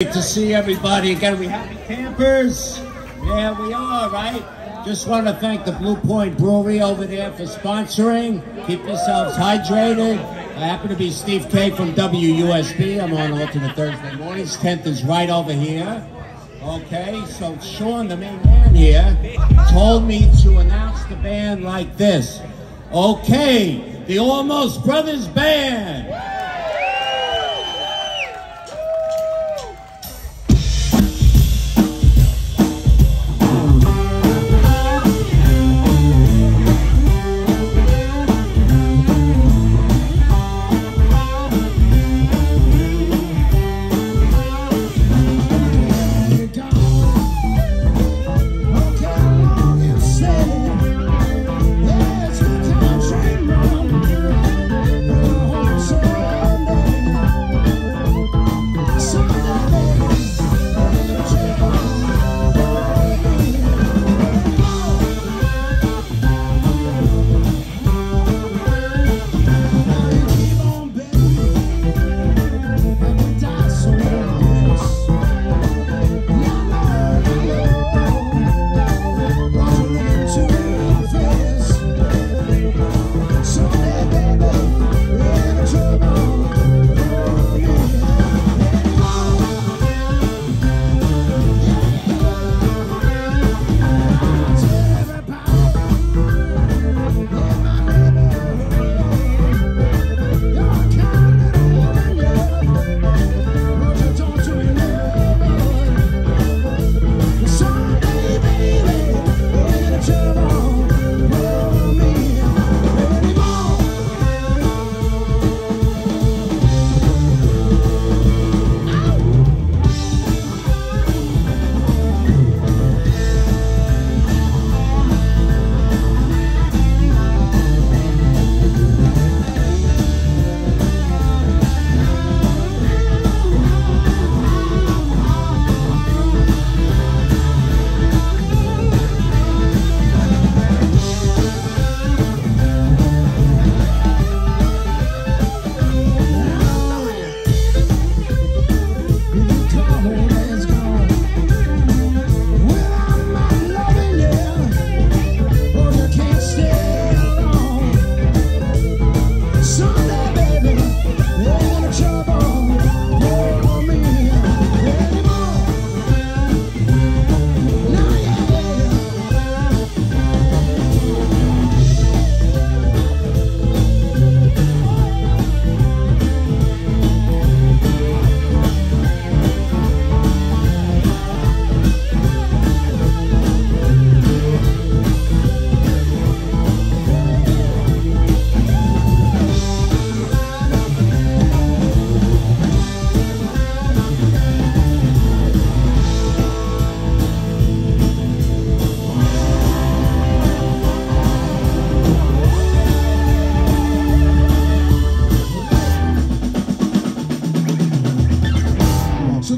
Great to see everybody again. We happy campers? Yeah, we are, right? Just want to thank the Blue Point Brewery over there for sponsoring. Keep yourselves hydrated. I happen to be Steve K from WUSB. I'm on alternate Thursday mornings. 10th is right over here. Okay, so Sean, the main man here, told me to announce the band like this. Okay, the Allmost Brothers Band.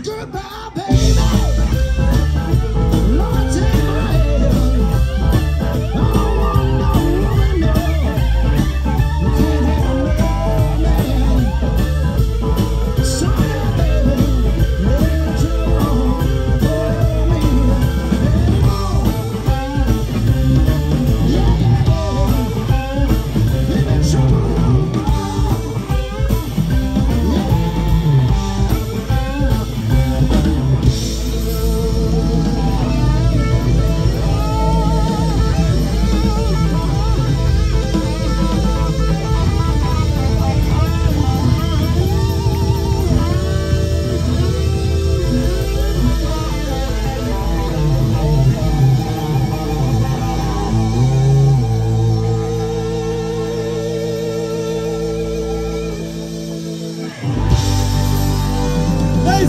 Together.